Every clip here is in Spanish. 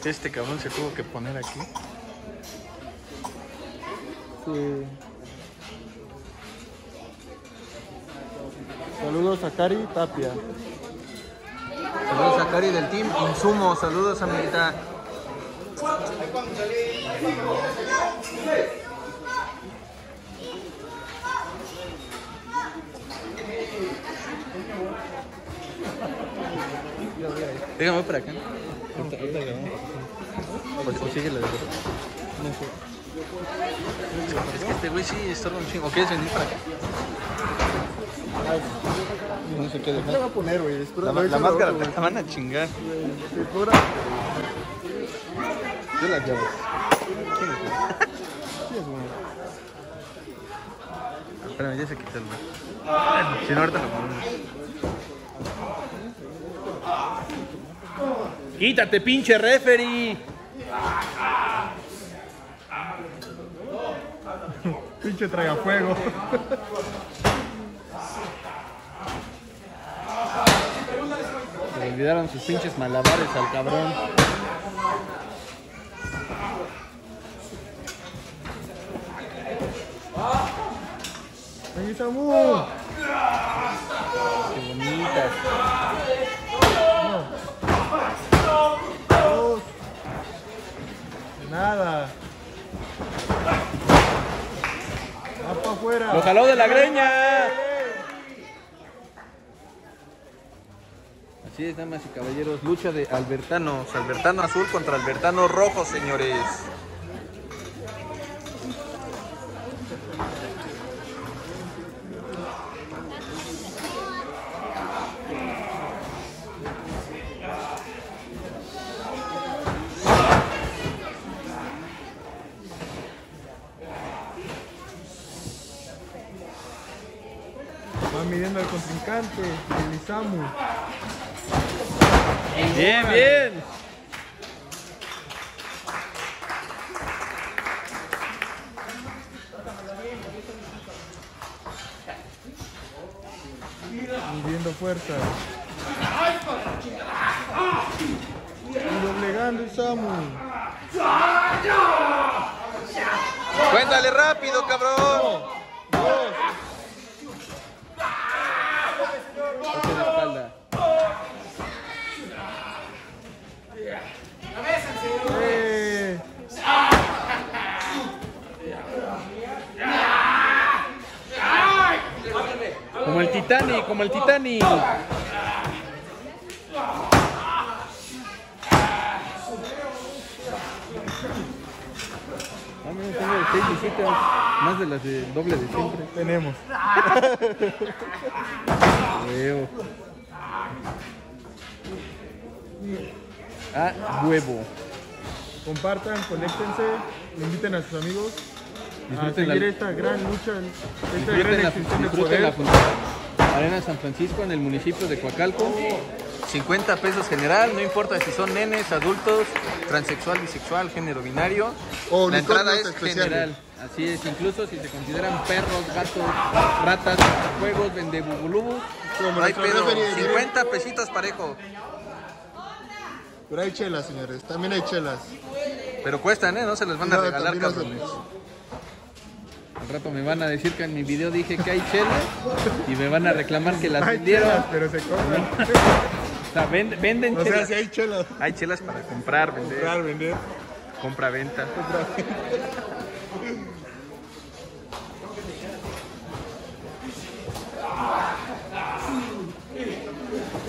que este cabrón se tuvo que poner aquí. Sí. Saludos a Cari Tapia. Saludos a Cari del team Insumo. Saludos, amiguita. Déjame para acá. Ahorita grabamos. O- o síguele de verdad. No sé. Es que este güey sí estorba un chingo. ¿O quieres venir para acá? No sé qué ¿Qué le dejar. va a poner, güey? La, la irse máscara te la van a chingar. güey. Sí, pura- Yo las llaves. Sí, es bueno. Espérame, ya se quitó el güey. Si no, ahorita lo ponemos. ¡Quítate, pinche referee! Pinche tragafuego. Se le olvidaron sus pinches malabares al cabrón. Samu. Nada. Va para afuera. ¡Lo jaló de la greña! Así es, damas y caballeros. Lucha de Albertanos. Albertano azul contra Albertano rojo, señores. Midiendo al contrincante, el Isamu. Bien, bien. Midiendo fuerza. Y doblegando Isamu. Cuéntale rápido, cabrón. Dos. Hacia la espalda. Eh. Como el Titanic, como el Titanic. Ah, mira, tengo de seis visitas, más de las de doble de siempre. Tenemos. Huevo. Ah, huevo. Compartan, conéctense, inviten a sus amigos a seguir la- esta gran lucha, esta Disfruten gran la, extensión de disfruten la poder. función. Arena San Francisco en el municipio de Coacalco. 50 pesos general, no importa si son nenes, adultos, transexual, bisexual, género binario. O la entrada es especiales. general. Así es, incluso si se consideran perros, gatos, ratas, juegos, vendebubulubus. No hay pedo, referee dice. 50 pesitos parejo. Pero hay chelas, señores, también hay chelas. Pero cuestan, ¿eh? No se les van a No, regalar, no cabrones. Al rato me van a decir que en mi video dije que hay chelas y me van a reclamar que las Hay vendieron. chelas, pero se compran. O sea, vend- venden o sea, chelas. si hay chelas. Hay chelas para comprar, vender. Comprar, vender. Compra-venta.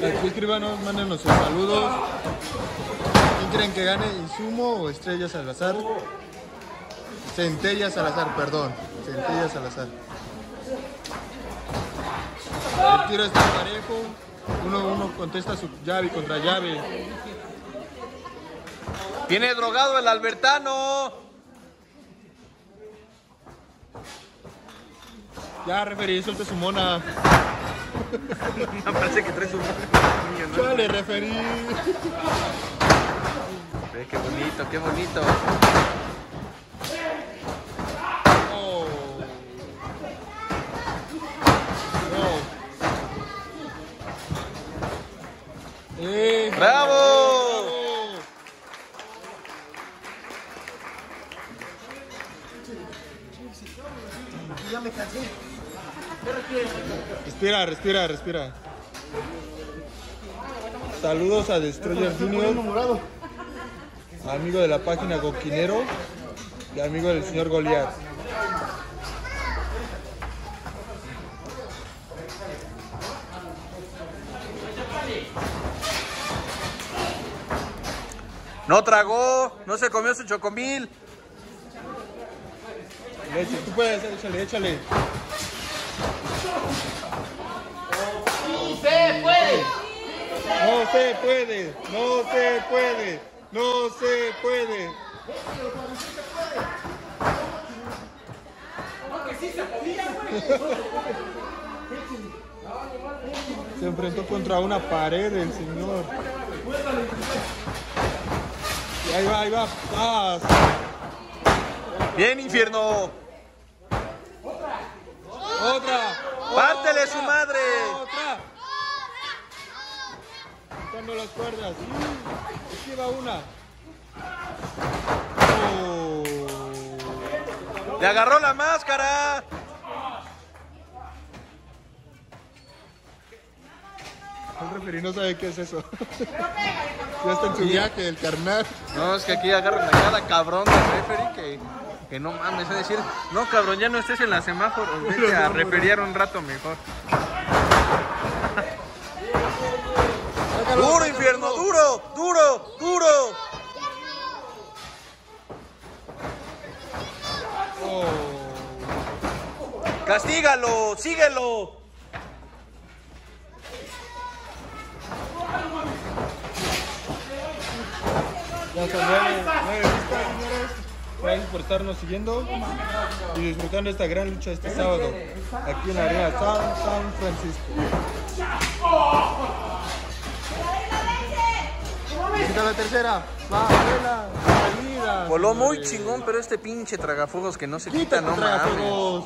Aquí escríbanos, mándenos sus saludos. ¿Quién creen que gane? ¿Insumo o Estrella Salazar? Centella Salazar, perdón. Centella Salazar. El tiro está parejo. Uno, uno contesta su llave contra llave. Tiene drogado el Albertano. Ya, referí, suelte su mona. Me parece que traes un niño, ¿no? Chale, referí. Ve qué bonito, qué bonito. Eh. ¡Bravo! Ya me cansé. Respira, respira, respira. Saludos a Destroyer Junior, amigo de la página Coquinero y amigo del señor Goliath. No tragó, no se comió su chocomil. Leche, tú puedes, échale, échale. ¡Se puede! No se puede, no se puede, no se puede. Se enfrentó contra una pared el señor. Ahí va, ahí va. Ah, Bien, infierno. otra. Pártele otra, su madre. Otra. Quitando las cuerdas. Aquí va una. Oh. Le agarró la máscara. El referí no sabe qué es eso. ya está en su viaje, el carnal. No, es que aquí agarran a cada cabrón de referee que, que no mames, es decir, no cabrón, ya no estés en la semáforo, vete a referiar un rato mejor. Duro, infierno, duro, duro, duro. Oh. Castígalo, síguelo. Ya son nueve, nueve vistas, señores. Gracias por estarnos siguiendo y disfrutando esta gran lucha este sábado aquí en la arena San, San Francisco. Quita la tercera. Va, salida. Voló muy chingón, pero este pinche tragafuegos que no se quita, Quita no no mames.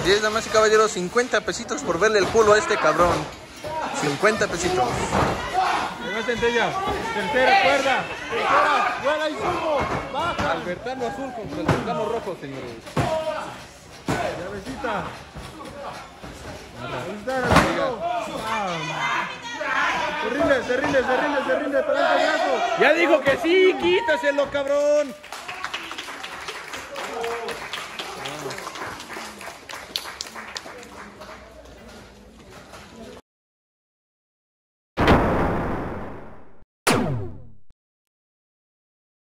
Así es, damas y caballeros, 50 pesitos por verle el culo a este cabrón. 50 pesitos. Llegó centella. Tercera cuerda. Tercera. Vuela y subo. Baja. Albertano azul contra el Albertano rojo, señores. Llavecita. Ahí está. Se rinde, se rinde, se rinde, se rinde. Palanca brazo. Ya dijo que sí, quítaselo, cabrón.